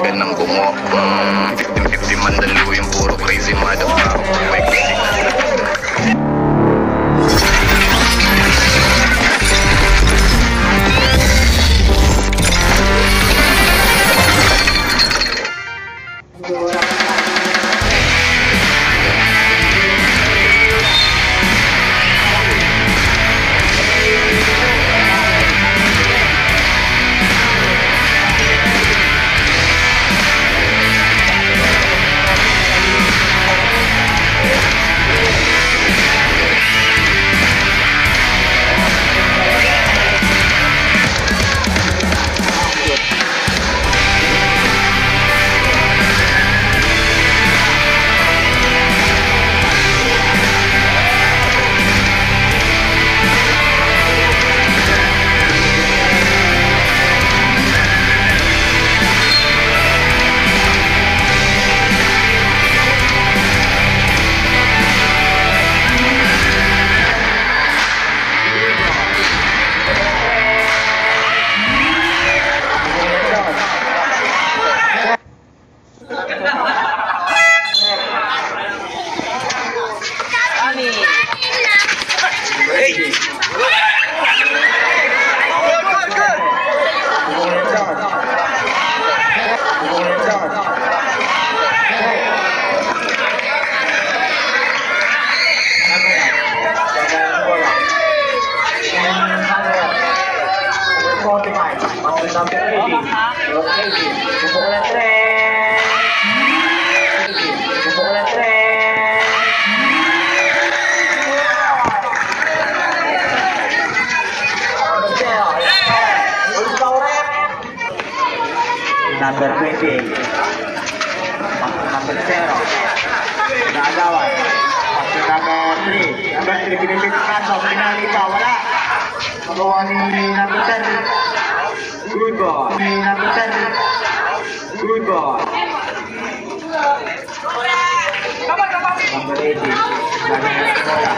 Ganang gumo. Mm, victim-victim mandalo yung puro crazy motherfucker. May crazy Good ball. Number 80. Lagi na sa bola.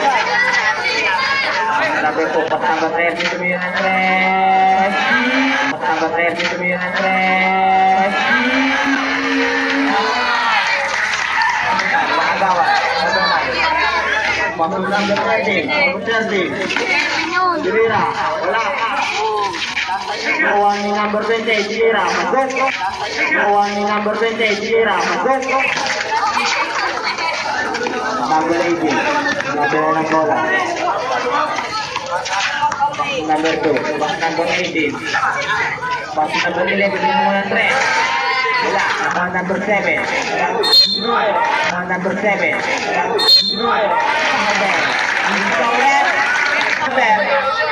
Number 2, pas number 13, tumingin ng tres. Pas number 13, tumingin ng tres. Nakagawa. Number 9. Pasok number 13. Number 13. Bawani number 20 DJ Rama. Bawani number 20 DJ Rama. Number 18 Number bola Number 2 Back number 18 Back number 11 iya, Number 3 Wala, number 7. Number 7. Mga 10.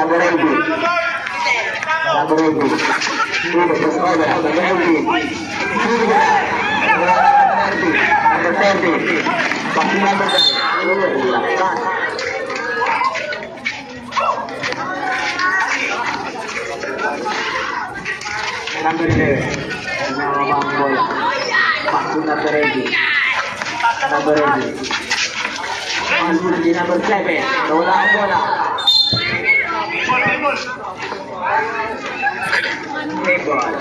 Number 80. Number 80. Ini besar ya, number 80. Tiga. Number 20. Pakai number 10. Ini dilakukan. Number 10. Nama Boy. Pakai number 80. Number 80. Masih di number 7. Bola bola. Play ball.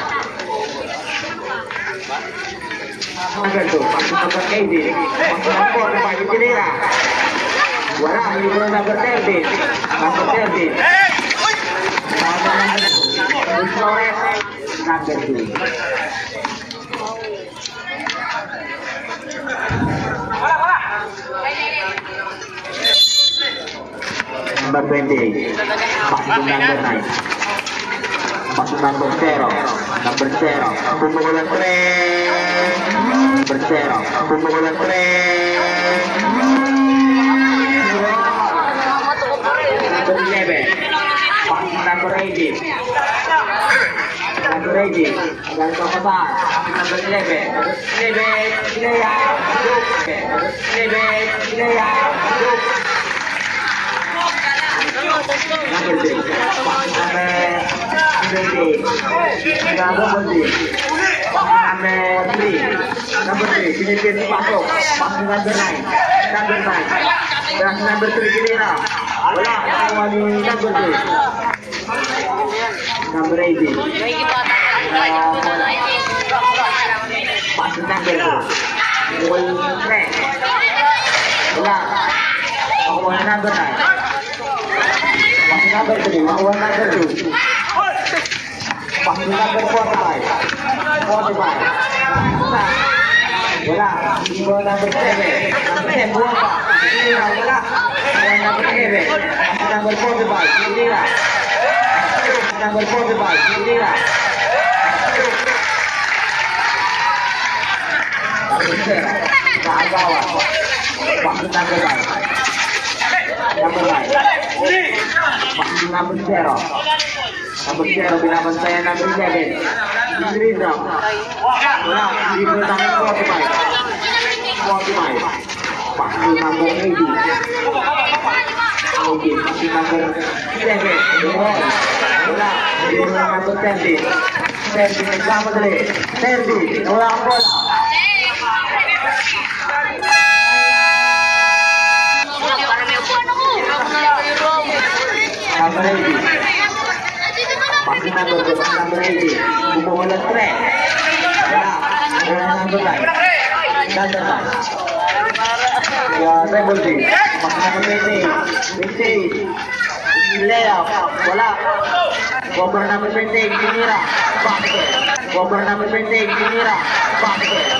Number 2. Pasok number 80. Pasok ng bola. Pagi Pinira. Wala. Hindi ko na number 30. Number 30. Number 2. Flores. Number 2. Number number 20. Passing to number 9. Passing to number 0. Number 0. Pumukulan tren. Number 0. Pumukulan tren. Number 11. Passing to number 18. Number 18. Agad ka pa ba? Number 11. Number 11. Ilaya. Number 3. Pinipin pasok. Number 9. Number 9. Passing number 3 kinira. Wala. Nakuha ni number 3. Number 18. Passing number 2. Goal 3. Wala. Nakuha ni number 9. Passing number 3. Nakuha ni number 2. Passing number 45. 45. Wala. Hindi mo number 7. Number 10. Buwan pa. Hindi na. Wala. Wala number 7. Passing number 45. Hindi na. Number 45. Hindi na. Number 10. Nakagawa. Passing number 9. Number 9. Passing number 0. Number 0, binabantayan number 11. Three drop. Wala, hindi mo tangan 45. 45. Passing number 80. 80. Passing number 7. Wala. Wala, hindi mo number 30. 30, nagkamadali. 30, wala kang bola. Number 80. Passing number, passing number 80. Bumuhulat pre. Wala. Wala number 9. Number 9. Yeah, double D. Passing number 20. 20. Layup. Wala. Cover number 20. Kinira. Basket. Cover number 20. Kinira. Basket.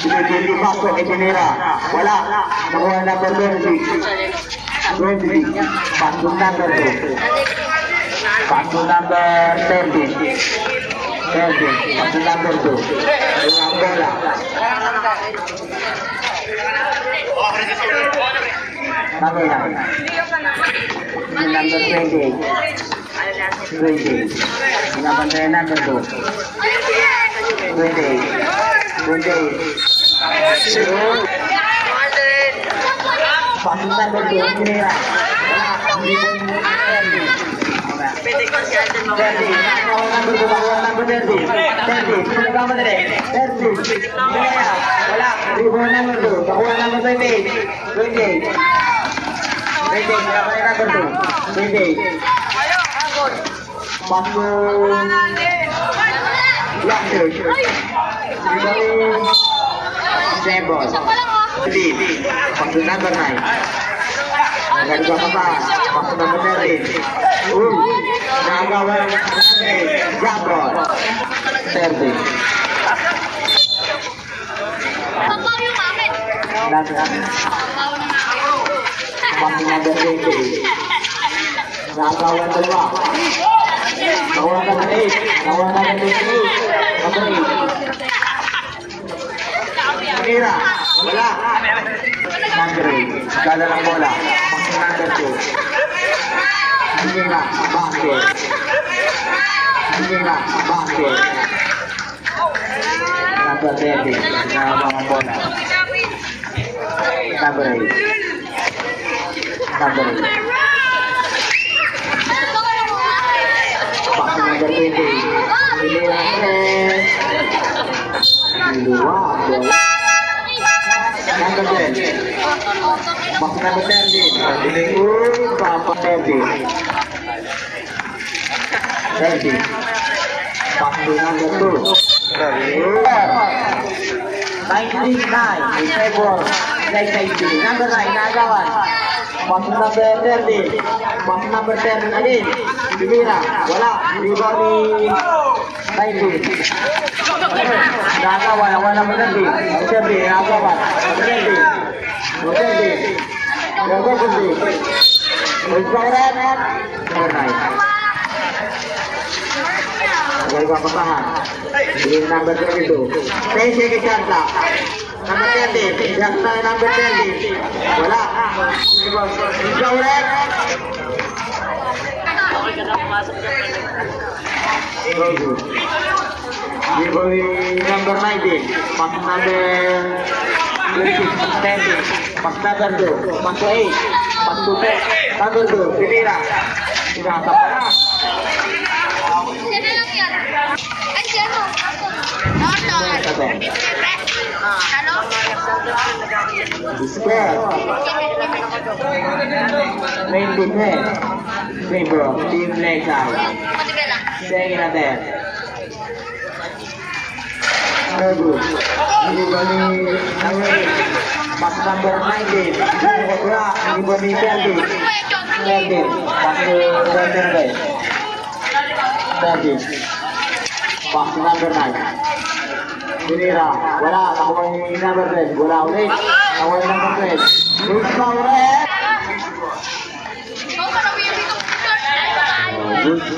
Sinigili pasok itinira. Wala. Nakuha number 20. 20. Pasok number 2. Pasok number 30. 30. Pasok number 2. Yung ang bola. Number 9. Number 28. 20. Number number 2. 28. 28. Pasok number 2. Itinira. Wala. Hindi mo Pwede ko si Alden mo. 30. Nakuha number 2. Nakuha number 30. 30. Sino nagkamadali? 30. Kaya. Wala. Hindi mo number 2. Nakuha number 28. 28. 28. Nakuha number 2. 28. Pasok. Lockers. Sebos. Hindi. Pasok number 9. Agad ka pa ba? Pasok number 13. Uy. Nagawa ng Jambon. 30. Papaw yung amin. Last one. Papaw ng amin. Pasok number 20. Nagawa ng dalawa. Nakuha ka ng 8. Nakuha ka ng 28. Number 8. Kira. Wala. Number 8. Gala ng bola. Pasok number 2. Hindi na. Basket. Basket. Number 20. Nagawa ng bola. Number 8. Number 8. Pasok number 20. Hindi na. dua bola number 10 masuk number 10 di Dilingkung Papa Ferdi Ferdi Pasang number 2 99 in favor like safety number 9 Nagawan Pasang number 30 Pasang number 10 again Dimira wala rebound ni 90 Nagawan wala number 30 30 Nagawan 30 Logo Gundi Bicara dan Murai Dari Bapak Pahan Di number 22 TC Kejanta Number 20 Jaksa number 20 Bola Bicara Dibeli number 19 Pas number 20 Pasca Gardo, Pasca E, Pasca B, Tanggerdo, Pinira, Pinira, Tapana. Square. Main good man. Main bro. Team legs out. Staying in a bed. Bagus. Ini balik. Amin. Pas number 19 Bola Ini bani Ferdi Ferdi Pas Ferdi Ferdi Pas number 9 Binira Bola Kawan number 10 Bola ulit Kawan number 10 Lusa ulit Ikaw ka na yung dito.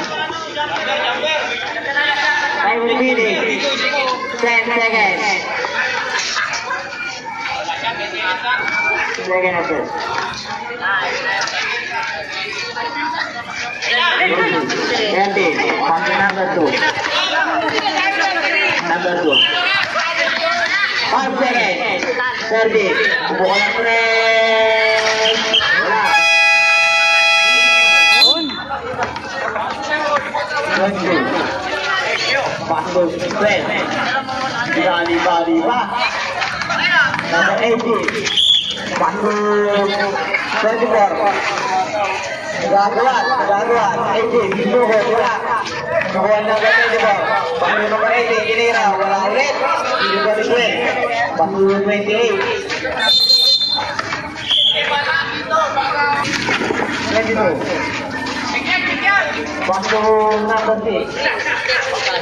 Time remaining. 10 seconds. Second at this. Andy, passing number two. Number two. Five seconds. Thirty. Bukan press. Wala. Twenty. Pasok press. Bali bali pa. Number 80. Pasok 24. Gagawan, gagawan. 80. Bisuho, wala. Nakuha ng number 24. Pasok number 80. Kinira, wala ulit. Hindi ba ni Gwen? Pasok 28. 22. Pasok number 6.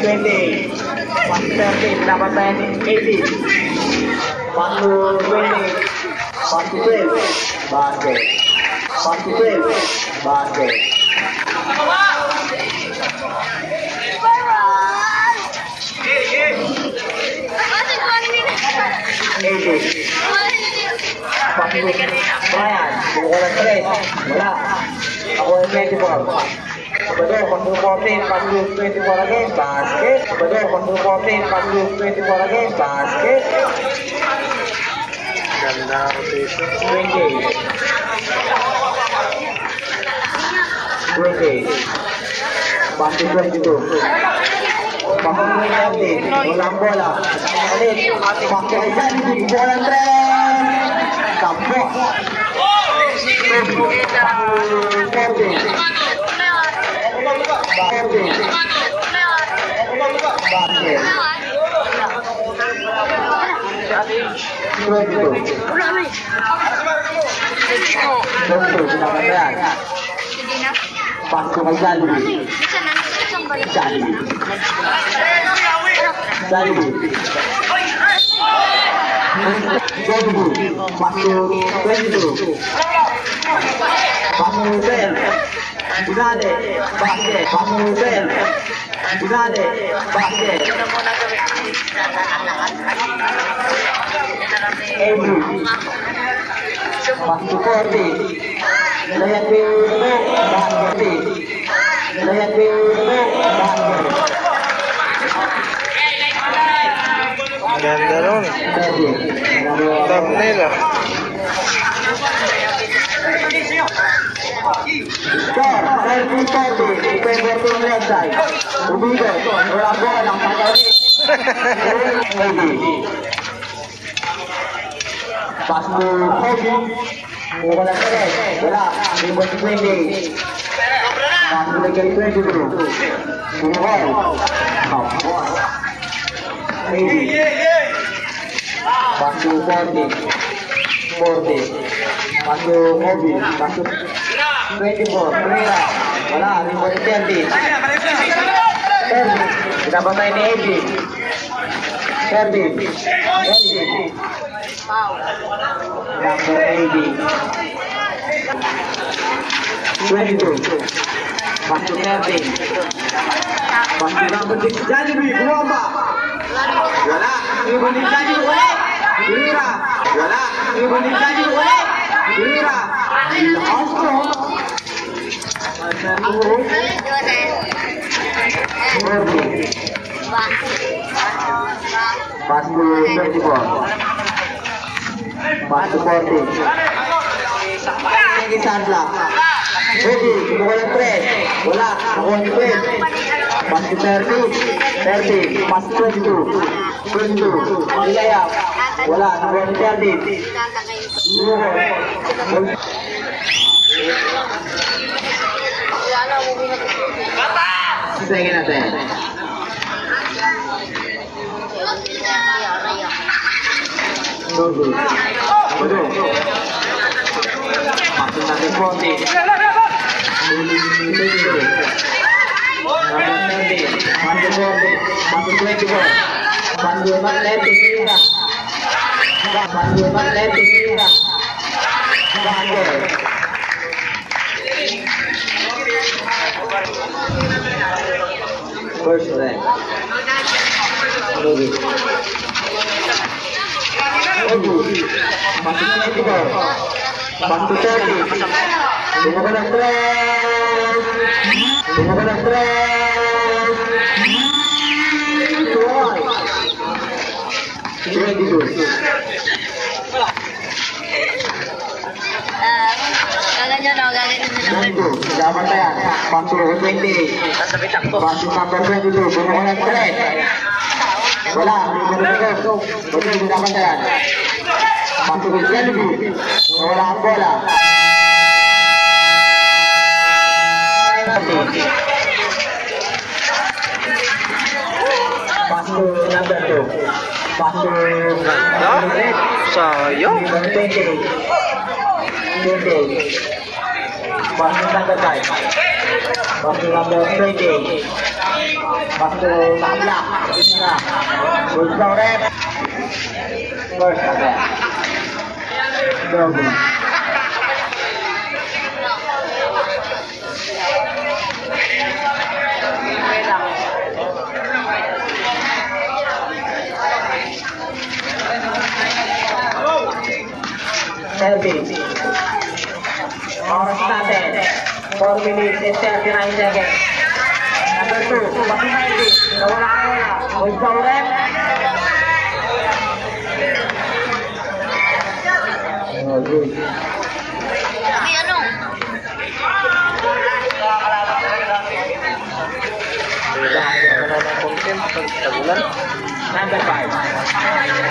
120, 130, dapat saya 80, 120, 112, basket, 112, basket. Eighty. Brian, bukan tres, wala. Ako ay 24 sebagai Mondu Kopi Pandu 24 lagi basket sebagai Mondu Kopi Pandu 24 lagi basket ganda rotation 20 20 bantukan gitu nanti bola bola Pasco Mazzani Gianni balik. Jollibee. Jollibee. Jollibee. Pasok 22. Pasok 12. Ugali. Basket. Pasok 12. Ginade, basket. Ebu. Masuk Korti. Lihat dulu, Bangketi. Lihat dulu, Bangketi. Ganda ron. Thumbnail ah. Skor, Sergi Korti. Defender tim left side. Ubido, bola bola ng Patari. Ebu. Pas mo Kobe. Wala ka rin. Wala. Si Quindi. Pas mo na kay Quindi bro. Bumukol. Kapwa. Forty. Pas mo Kobe. Pas mo 24. Pereira. Wala. Rebound si Terdi. Terdi. Pinapatay ni Eddie. Terdi. Terdi. Number 80. 22. Masuk Nervin. Masuk number 6. Jadi bi, Buamba. Wala. Ibu jadi wala. Ira. Wala. Ibu jadi wala. Ira. Astro. Nervin. Masuk 24. Masuk 40. Lagi Sandla. Ready, kumuha ng press. Wala, nakuha ng press. Masuk 30. 30. Masuk 22. 22. Nilayap. Wala, nakuha ng 30. Luhon. Sige natin. Todo. Todo. Masuk natin 40. Masuk 40. Masuk 24. Pandu mat leti First leg. Lagi. Ogu. Masuk 24. Bantu o, gaganyan na Ready go. Dapat na yan. Bantu 20. Bantu number 22. Gunakan ang press. Wala. Hindi mo na go. Betul, gunakan na yan. Bantu 20. Wala ang bola. Pasok number 2. Pasok Ah, sayang. number 20. 20. Pasok number 5. Pasok number 20. Pasok Lamla. Isna. Bulsang rep. First agad. Double. Service. Oras natin. 4 minutes and 39 seconds. Number 2, Pakinaydi. Nawala ka wala. Bulsang rep. Oh, good. Sabi ano? Number 5. Number 5, wala pa na yung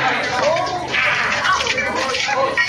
Serdi.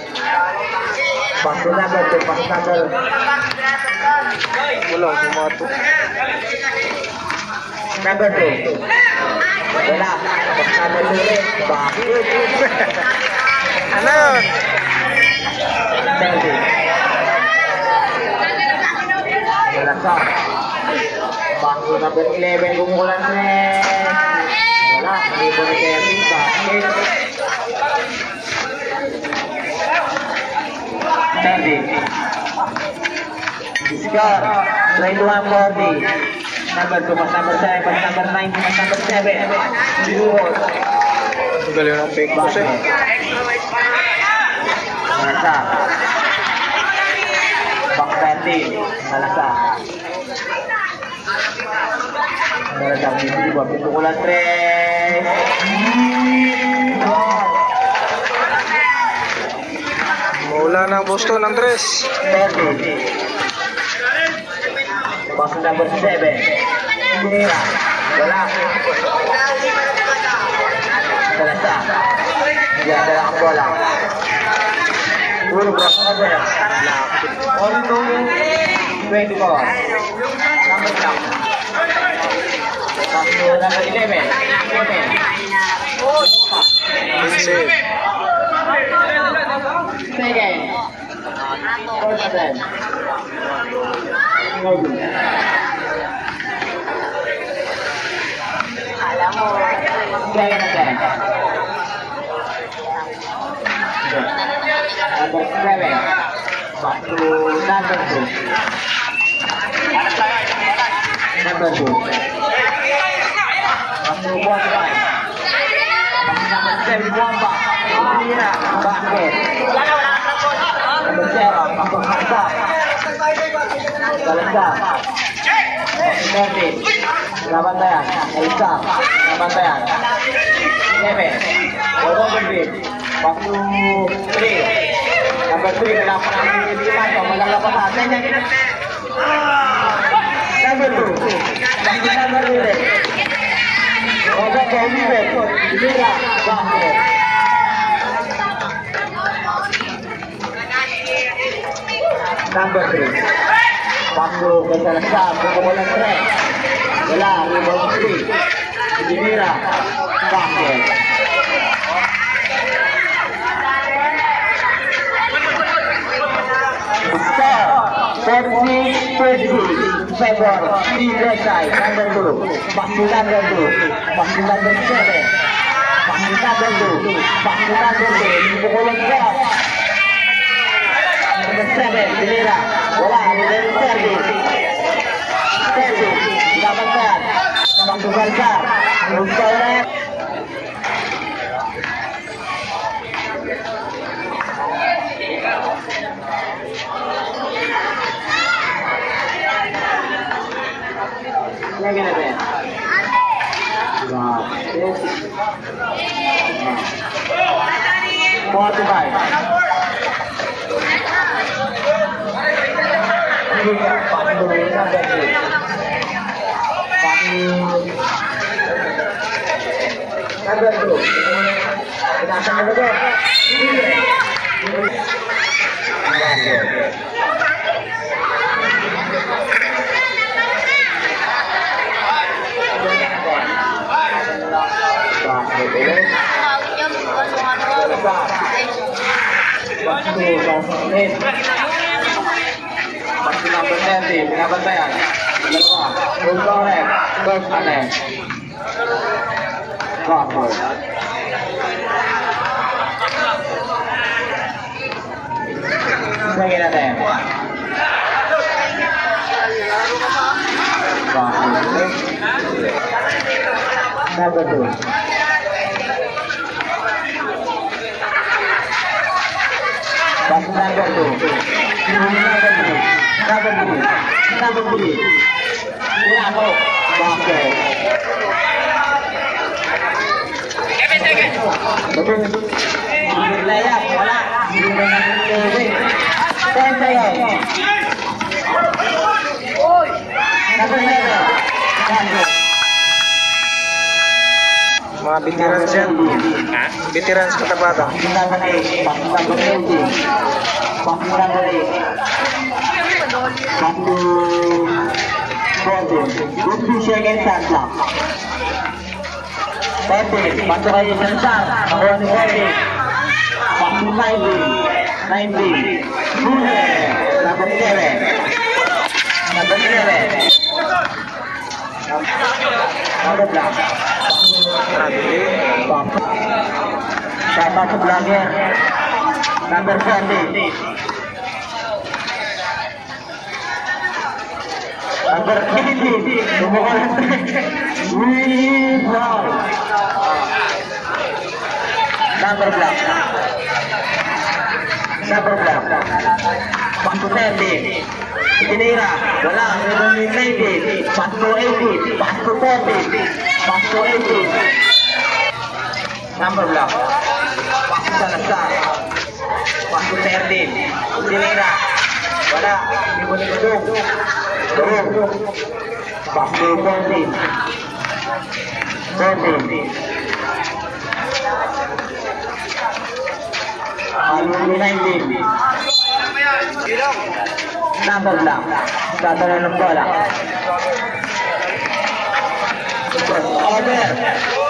bangunan na agad yung 11. Kumukulan Score. 21-40. Number 2, pas number 7, pas number 9, pas number 7. Sinuot. Ang galing ng fake boss eh. Malasa. Back 20. Malasa. Malasa. Bibili ba? Pinukulan tres. Mula ng Boston, Andres. 30. Pass number 7. Mira. Wala. Malasa. Hindi ada ang bola. Puro bro. On to 24. Number lang. Pass to number 11. 11. Vincent. Second. First ten. Alam mo. Second ten. Number seven. Back to number two. Number two. Back to one five. Back to number seven, one back. Tira, basket. Number zero, back to Hamza. Salanda. Thirteen. Nabantayan. Elsa. Nabantayan. Seven. Wala complete. Back to three. Number three, kailangan pa namin yung lima. So, malalapasan. Number two. Back to number three. Oga ko, Oliver. Lira. Number three. Paso ke Salazar, kebobolan tres. Wala, rebound three. Dimira, basket. Score, 40, 20. Favor, three red side, number two. Pasu number two. Pasu number seven. Pasu number two. Pasu number two. Kebobolan tres. Number seven, Dimira. Wala, number service. Service, dapatkan. Pasu Salazar. Mustafa. Lagi na Ben. ันเดอร์ดูกดาบการด้วยบัตรดูสองเล่นบัตรนำเป็นแต้มสี่นะครับเป็นแต้มแล้วก็ลุ้นก็แรกก็คะแนน Waktu Sofrin Waktu number 30 Pinabantayan Dalawa Full correct First attempt Backward Second attempt Backward Number two Back to number two. Number two. Number two. Number three. Pinako. Basket. Betul. Layar, wala. Hindi na natin Ten sa'yo. Number seven. Mga katabata. Eight. Number eighteen. Number eight. Satu kayo sa star. Nakuha ni Fourteen. Pasok nineteen. Nineteen. Bule. Seven. Number seven. Number black. Grabe. Sama vlogger. Number 20. Number 80. Tumukan. Wee, wow. Number black. Number black. Pasto 30. Tinira. Wala. Number 90. Pasto 80. Pasto 40. Pasto 80. Number block. Pasok sa Lasar. Pasok sa Erdin. Sinira. Wala. Hindi mo nagdug. Durog. Pasok 14. 14. Alumi 19. Number block. Dadala ng bola. Order.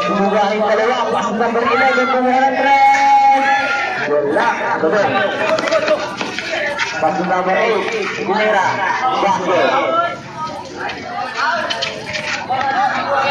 Bumugahin dalawa. Pasok number 11. Kumuha ng tres. Wala. Gabi. Pasok number 8. Ginera. Baso.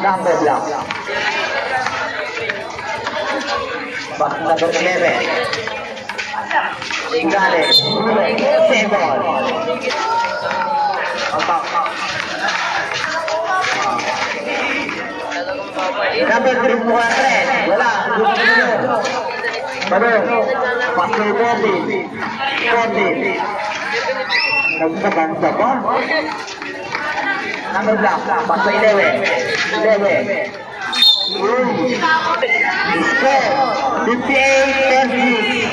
Number block. Pasok number 11. Ingales. Sebol. Number 3 mo ka rin. Wala. Ano? Pastor Bobby. Bobby. Nagsabansa pa? Number black. Pastor 11. 11. Score. 58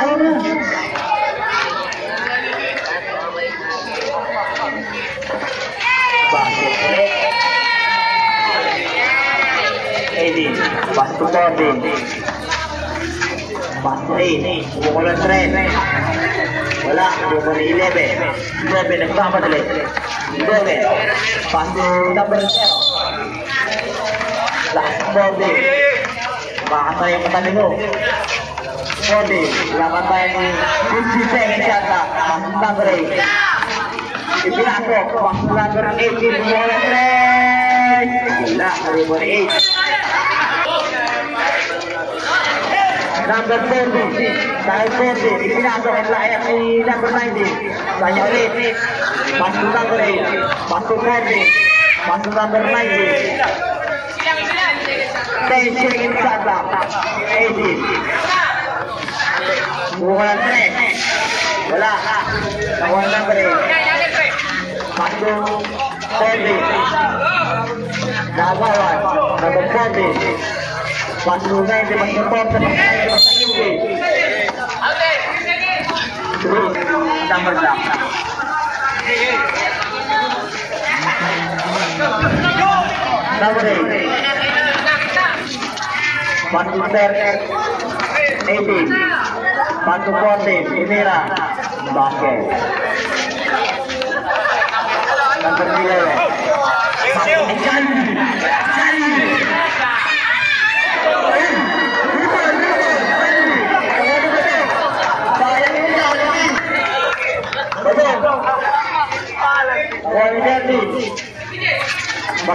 Ano na? Bakit? Eddie, Basto Bobby. Basto 8. Bumuko ng 3. Bumuko ng 11. 11, nagpapadali. 11. Basto number 0. Last Bobby. Makakasaya yung mata mo. Bobby, laban tayo ni 50 seconds yata. Basto number 8. Ipinasok, basto number 18. Bumuko ng 3. Wala, bumuko ng 8. Number 40. Dahil 40. Ipinasok ang layak ni number 90. Kanya ulit. Pasto number 8. Pasto 40. Pasto number 90. 10 seconds sata. 18. Buka ng 3. Wala. Nakuha number 8. Pasto 40. Nakawan. Number 40. Mag-support sa pagkakas sa hindi. True. Number lang. Number eight. Patunay 18. Patu 14. Imira. Number 11. Patu Sayang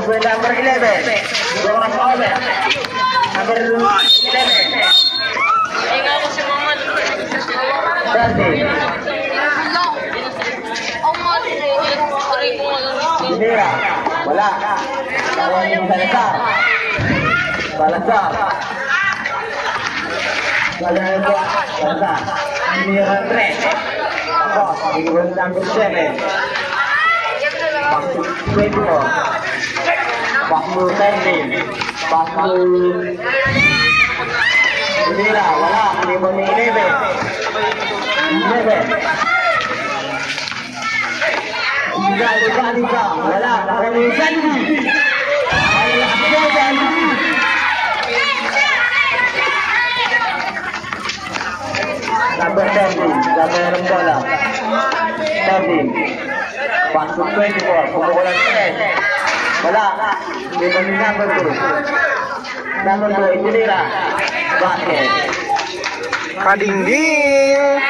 With number 11. Jonas Over. Number 11. Tingnan ko si Mama. 30. Ang mga sorry ko nga lang. Sinira. Wala. Tawag yung Salazar. Salazar. Salazar. Salazar. Sinira 3. Boss, number 7. Back to 24. Back to 13. Back to... Sinira. Wala. Libon ni 11. 11. Liga, liga, liga. Wala, nakuha ni. Ay, nakasya, Sandy. Number 13, number ng bola. 13. Pass to 24, kumukulang 10. Wala, hindi mo ni number 2. Number 2, itinira. Basket. Kadingding.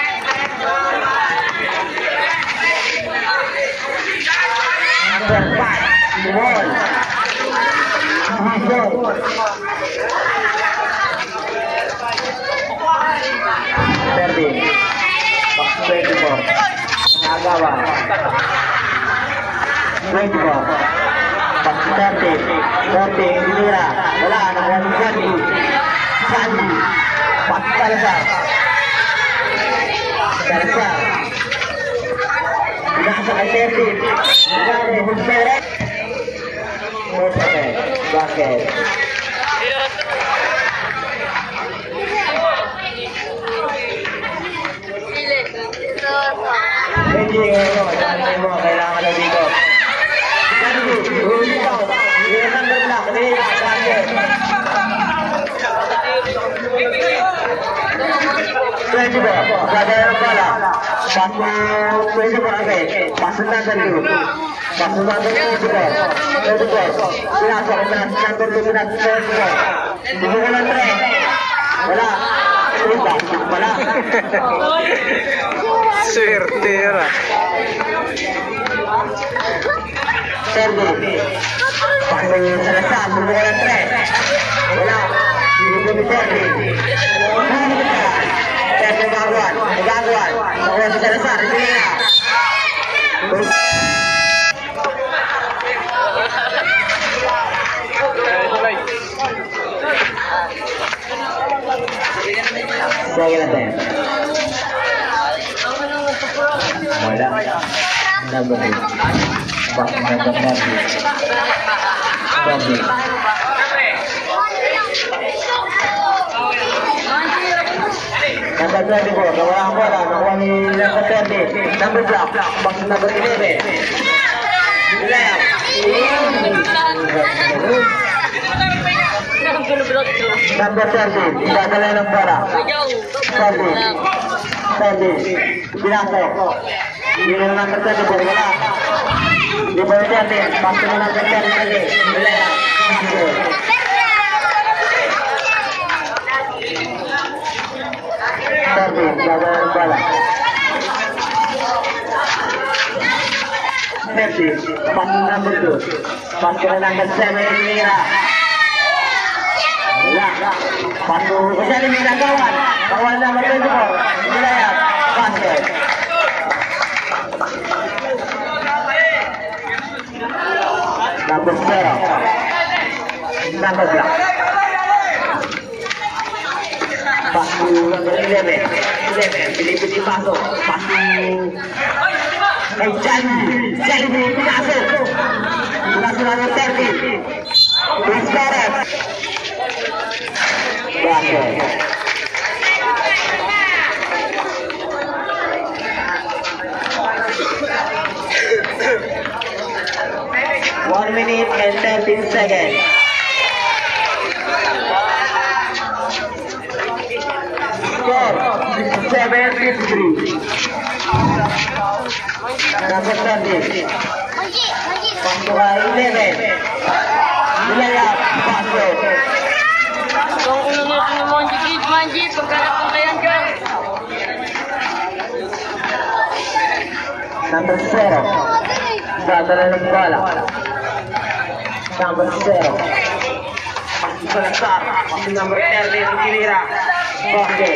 Number 5, wall. Division. Thirteen. Box twenty-four. Nagawa. Thirty. Thirty. Inira. Wala. Nakuha ni Sandy. Sandy. Box Salazar. Salazar. Nasa kay thirty. Gary Hulpere. Hulpere. Bakit? Pili. Ito. Hindi ngayon. Ano mo? Kailangan na dito. Sandy. Huli ka. Yung number block. Hindi. Bakit? Tre. Wala. Wala. Wala. Swertera. Sergi. Pass mo yung Salazar. Hindi mo lang tre. Wala. Sergi gagawan. Gagawan. Nakuha si Salazar. Hindi na. Sige natin. Wala. Number eight. Back number Bobby. Bobby. Number 24. Nawala ang bola. Nakuha ni number 30. Number block. Back number 11. Layup. Number 30. Dadala ng bola. Sandy. Sandy. Pinasok. Hindi na number 30 po. Wala. Hindi ba yung 30? Back to number 30 lagi. Layup. Sandy. Dadala ng bola. 30. Pass to number 2. Pass to number 7. Mira. Wala. Pass to kasi ni Mira kawan. Kawan number 24. Wilayah. Basket. Number 0. Number block. Pass to number 11. 11. Pilih-pilih masuk. Pass to Kay Janji. Janji pinasok. Pinasok number 30. Chris Perez. Basket. One minute and 13 seconds. Score, seven fifty-three. Number 30. Pangkuha 11. Nilayap, basket. Kung ulo nito ni Monji Kid, Monji, pagkalapang kayan dyan. Number 0. Dadala ng bola. number 0. Pasti Salazar, pasti number 30 itu Kilira. Oke.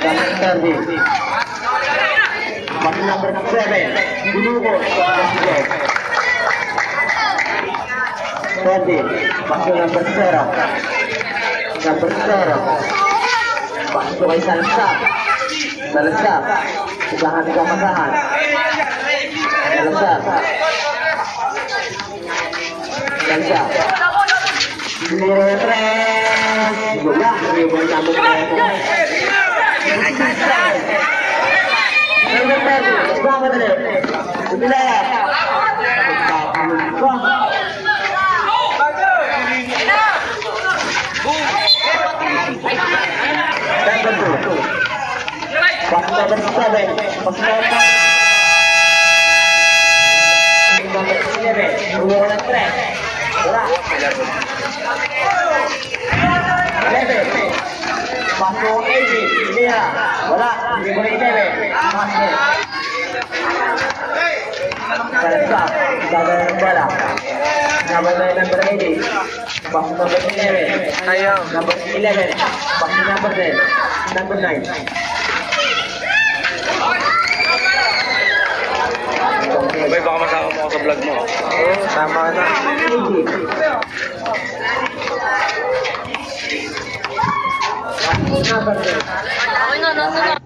30. Pasti number 7. Dulu Tadi, pasti number 0. Number 0. Pasti kay Salazar. Salazar. Usahan ka masahan. Salazar. Salazar. Number 3. Wala, hindi mo sabot na ito. Number 10. Bago na rin. Bila. Paso 18. Hindi na. Wala. Hindi ko na 11. Paso. Salsa. Gagawin ng bola. Number 9, number 18. Paso number 11. Ayaw. Number 11. Paso number 10. Number 9. Bay, baka masama mo ako sa vlog mo. Oo, sama ka na. 10. Okay na, nasa na.